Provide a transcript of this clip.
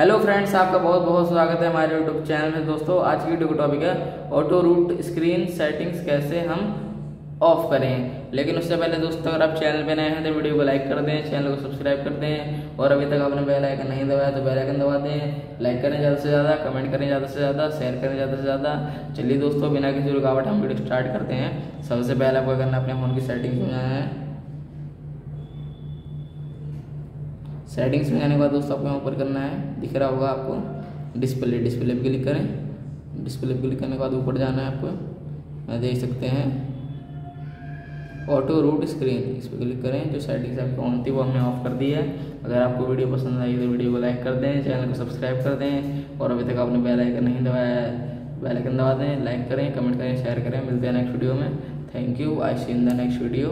Hello friends आपका बहुत बहुत स्वागत है हमारे यूट्यूब चैनल में। दोस्तों, आज की वीडियो का टॉपिक है ऑटो रूट स्क्रीन सेटिंग्स कैसे हम ऑफ़ करें। लेकिन उससे पहले दोस्तों, अगर आप चैनल पर नए हैं तो वीडियो को लाइक कर दें चैनल को सब्सक्राइब कर दें। और अभी तक आपने बेल आइकन नहीं दबाया तो बेल आइकन दबा दें। लाइक करें ज़्यादा से ज़्यादा कमेंट करें ज़्यादा से ज़्यादा शेयर करें ज़्यादा से ज़्यादा। चलिए दोस्तों, बिना किसी रुकावट हम वीडियो स्टार्ट करते हैं। सबसे पहले आपको करना अपने फ़ोन की सेटिंग्स में है। सेटिंग्स में जाने के बाद दोस्तों आपको यहाँ ऊपर करना है, दिख रहा होगा आपको। डिस्प्ले डिस्प्ले पे क्लिक करें। डिस्प्ले पे क्लिक करने के बाद ऊपर जाना है आपको। देख सकते हैं। ऑटो रूट स्क्रीन इस पर क्लिक करें। जो सेटिंग्स आपको ऑन थी, वो हमने ऑफ़ कर दी है। अगर आपको वीडियो पसंद आई तो वीडियो को लाइक कर दें चैनल को सब्सक्राइब कर दें। और अभी तक आपने बेल आइकन नहीं दबाया है बेल आइकन दबा दें लाइक करें कमेंट करें शेयर करें। मिलते हैं नेक्स्ट वीडियो में। Thank you I see in the next video